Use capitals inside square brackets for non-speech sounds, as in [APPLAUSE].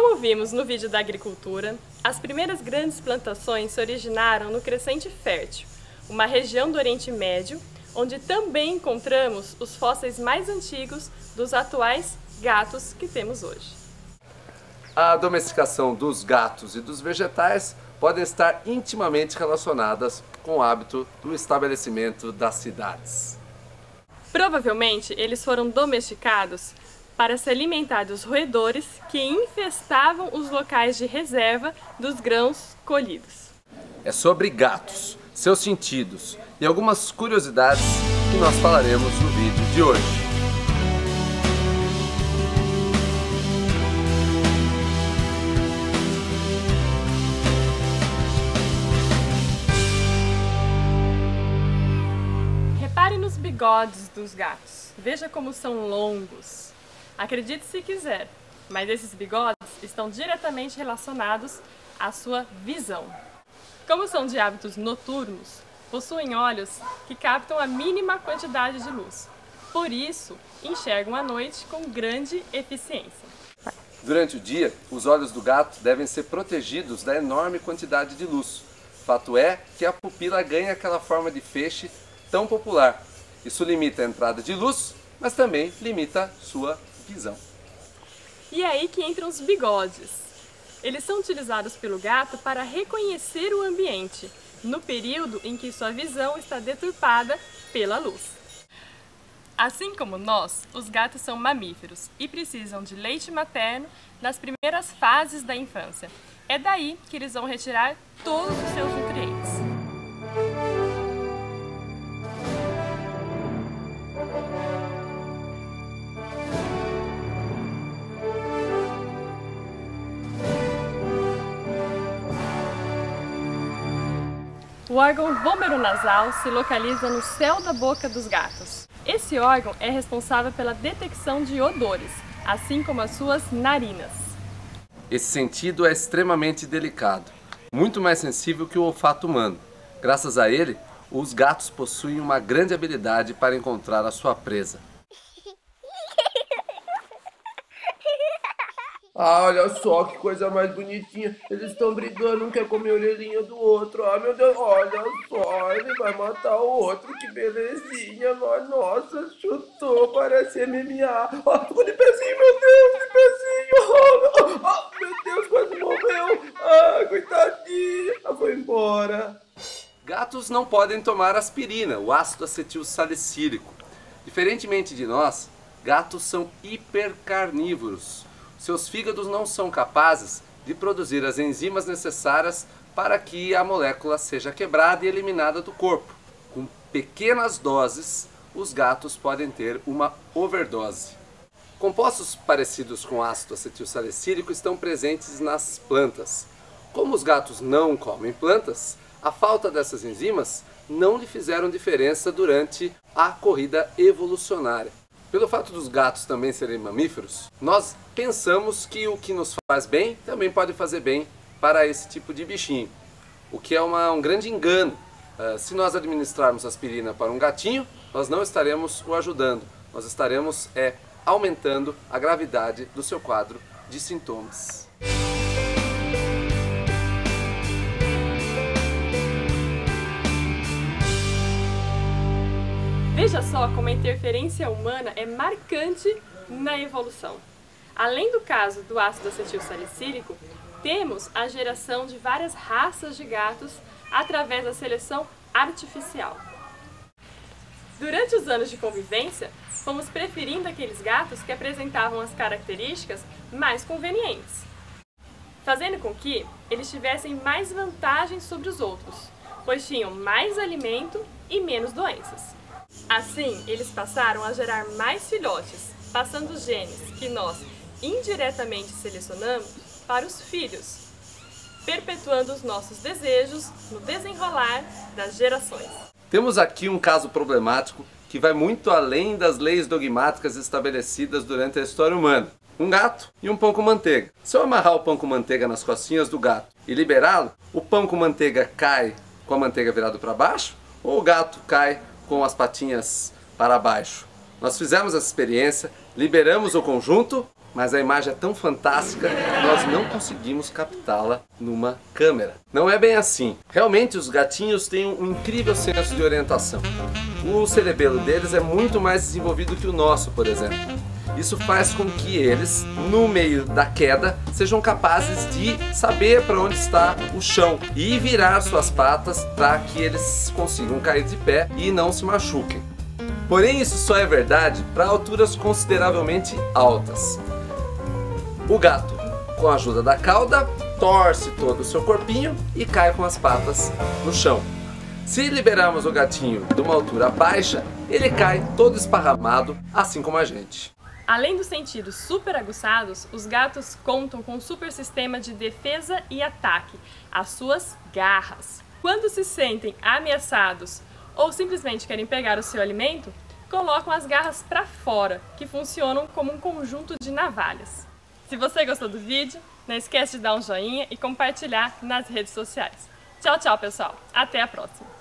Como vimos no vídeo da agricultura, as primeiras grandes plantações se originaram no Crescente Fértil, uma região do Oriente Médio, onde também encontramos os fósseis mais antigos dos atuais gatos que temos hoje. A domesticação dos gatos e dos vegetais podem estar intimamente relacionadas com o hábito do estabelecimento das cidades. Provavelmente eles foram domesticados para se alimentar dos roedores que infestavam os locais de reserva dos grãos colhidos. É sobre gatos, seus sentidos e algumas curiosidades que nós falaremos no vídeo de hoje. Repare nos bigodes dos gatos. Veja como são longos. Acredite se quiser, mas esses bigodes estão diretamente relacionados à sua visão. Como são de hábitos noturnos, possuem olhos que captam a mínima quantidade de luz. Por isso, enxergam à noite com grande eficiência. Durante o dia, os olhos do gato devem ser protegidos da enorme quantidade de luz. Fato é que a pupila ganha aquela forma de feixe tão popular. Isso limita a entrada de luz, mas também limita sua visão. E é aí que entram os bigodes. Eles são utilizados pelo gato para reconhecer o ambiente, no período em que sua visão está deturpada pela luz. Assim como nós, os gatos são mamíferos e precisam de leite materno nas primeiras fases da infância. É daí que eles vão retirar todos os seus O órgão vômero-nasal se localiza no céu da boca dos gatos. Esse órgão é responsável pela detecção de odores, assim como as suas narinas. Esse sentido é extremamente delicado, muito mais sensível que o olfato humano. Graças a ele, os gatos possuem uma grande habilidade para encontrar a sua presa. Ah, olha só que coisa mais bonitinha. Eles estão brigando, um quer comer a orelhinha do outro. Ah, meu Deus, olha só, ele vai matar o outro, que belezinha. Nossa, chutou, parece MMA. Ah, ficou de pezinho, meu Deus, de pezinho. Ah, [LAUGHS] meu Deus, quase morreu. Ah, coitadinha. Ah, foi embora. Gatos não podem tomar aspirina, o ácido acetil salicílico. Diferentemente de nós, gatos são hipercarnívoros. Seus fígados não são capazes de produzir as enzimas necessárias para que a molécula seja quebrada e eliminada do corpo. Com pequenas doses, os gatos podem ter uma overdose. Compostos parecidos com ácido acetilsalicílico estão presentes nas plantas. Como os gatos não comem plantas, a falta dessas enzimas não lhe fizeram diferença durante a corrida evolucionária. Pelo fato dos gatos também serem mamíferos, nós pensamos que o que nos faz bem também pode fazer bem para esse tipo de bichinho, o que é uma, um grande engano. Uh, se nós administrarmos aspirina para um gatinho, nós não estaremos o ajudando, nós estaremos é, aumentando a gravidade do seu quadro de sintomas. Veja só como a interferência humana é marcante na evolução. Além do caso do ácido acetil salicílico, temos a geração de várias raças de gatos através da seleção artificial. Durante os anos de convivência, fomos preferindo aqueles gatos que apresentavam as características mais convenientes, fazendo com que eles tivessem mais vantagens sobre os outros, pois tinham mais alimento e menos doenças. Assim, eles passaram a gerar mais filhotes, passando genes que nós indiretamente selecionamos para os filhos, perpetuando os nossos desejos no desenrolar das gerações. Temos aqui um caso problemático que vai muito além das leis dogmáticas estabelecidas durante a história humana. Um gato e um pão com manteiga. Se eu amarrar o pão com manteiga nas costinhas do gato e liberá-lo, o pão com manteiga cai com a manteiga virada para baixo ou o gato cai com as patinhas para baixo. Nós fizemos essa experiência, liberamos o conjunto mas a imagem é tão fantástica que nós não conseguimos captá-la numa câmera. Não é bem assim. Realmente os gatinhos têm um incrível senso de orientação. O cerebelo deles é muito mais desenvolvido que o nosso, por exemplo. Isso faz com que eles, no meio da queda, sejam capazes de saber para onde está o chão e virar suas patas para que eles consigam cair de pé e não se machuquem. Porém, isso só é verdade para alturas consideravelmente altas. O gato, com a ajuda da cauda, torce todo o seu corpinho e cai com as patas no chão. Se liberarmos o gatinho de uma altura baixa, ele cai todo esparramado, assim como a gente. Além dos sentidos super aguçados, os gatos contam com um super sistema de defesa e ataque, as suas garras. Quando se sentem ameaçados ou simplesmente querem pegar o seu alimento, colocam as garras para fora, que funcionam como um conjunto de navalhas. Se você gostou do vídeo, não esquece de dar um joinha e compartilhar nas redes sociais. Tchau, tchau, pessoal. Até a próxima.